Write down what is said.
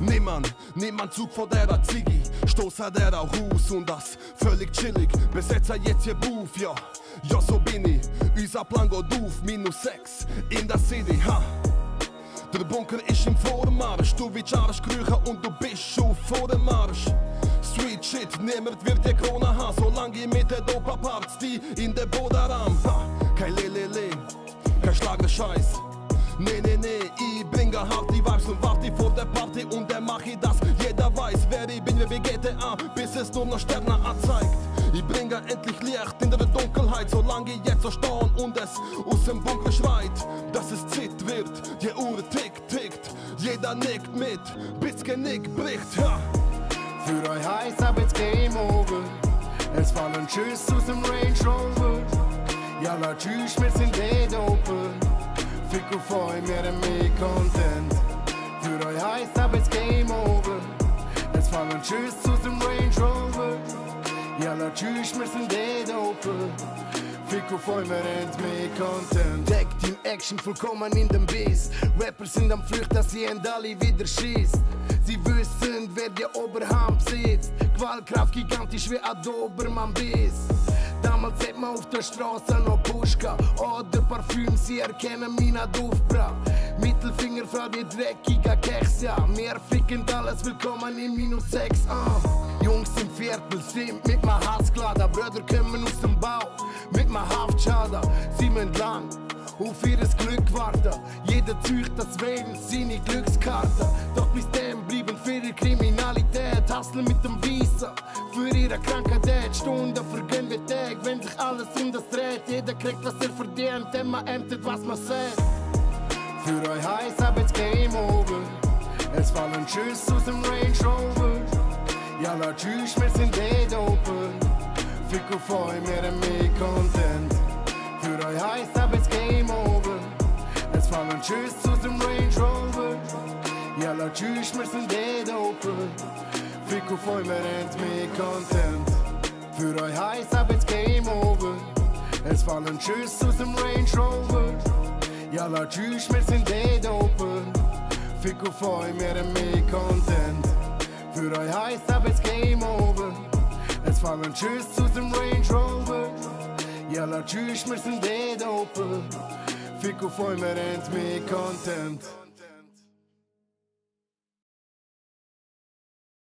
Niemand, niemand Zug vor der Ziggy, stoß hat er auch raus und das völlig chillig. Besetzer jetzt hier Buff, ja, ja so bin ich. Unser Plan geht auf, minus 6 in der City, ha. Der Bunker ist im Vormarsch, du willst Arsch kriechen und du bist schon vor dem Marsch. Street Shit, niemand wird die Krone haben, solange ich mit der Dopa-Parts die in der Bodaram. Ha, kein Lelele, kein Schlager Scheiß. Nee, nee, nee, ich bringe hart die Warte vor der Party und dann mach ich das. Jeder weiß, wer ich bin, wie GTA, bis es nur noch Sterne anzeigt. Ich bringe endlich Licht in der Dunkelheit, solange ich jetzt so stehe und es aus dem Bunker schreit, dass es Zeit wird. Die Uhr tickt, tickt, jeder nickt mit, bis Genick bricht, ja. Für euch heißt ab jetzt Game Over. Es fallen Tschüss aus dem Range Rover. Jalla tschüss, wir sind dead open. Fick auf euch, wir haben mehr Content. Für euch heißt ab jetzt Game Over. Es fallen Tschüss aus dem Range Rover. Jalla tschüss, wir sind dead open. Fick auf euch, wir haben mehr Content. Deck Team Action vollkommen in dem Biss. Rapper sind am Flucht, dass sie alle wieder schießt. Sie wissen, wer die Oberhand besitzt. Gewaltkraft gigantisch wie ein Dobermann Biss. Damals hat man auf der Straße noch Pushka oder Parfüm, sie erkennen meine Duftbra. Mittelfinger für die dreckigen Keks, ja. Wir ficken alles, willkommen in minus 6 an. Jungs im Viertel sind mit mir Hass geladen, Brüder kommen aus dem Bau mit mir Haftschaden. Sie müssen lang auf ihres Glück warten. Jeder zücht das Wählen seine Glückskarte. Doch bis dann bleiben für ihre Hustlen mit dem Wissen für ihre Krankheit. Stunden vergehen wie Tag, wenn sich alles um das dreht. Jeder kriegt, was er verdient, denn man erntet, was man sieht. Für euch heißt ab jetzt Game Over. Es fallen Tschüss aus dem Range Rover. Jalla tschüss, wir sind dead open. Fick auf euch, wir haben mehr Content. Für euch heißt ab jetzt Game Over. Es fallen Tschüss aus dem Range Rover. Jalla tschüss, wir sind dead open. Fick auf euch, wir haben mehr Content. Für euch heißt ab jetzt Game Over. Es fallen Tschüss aus dem Range Rover. Jalla tschüss, wir sind dead open. Fick auf euch, wir haben mehr Content. Für euch heißt ab jetzt Game Over. Es fallen Tschüss aus dem Range Rover. Jalla tschüss, wir sind dead open. Fick auf euch, wir haben mehr Content.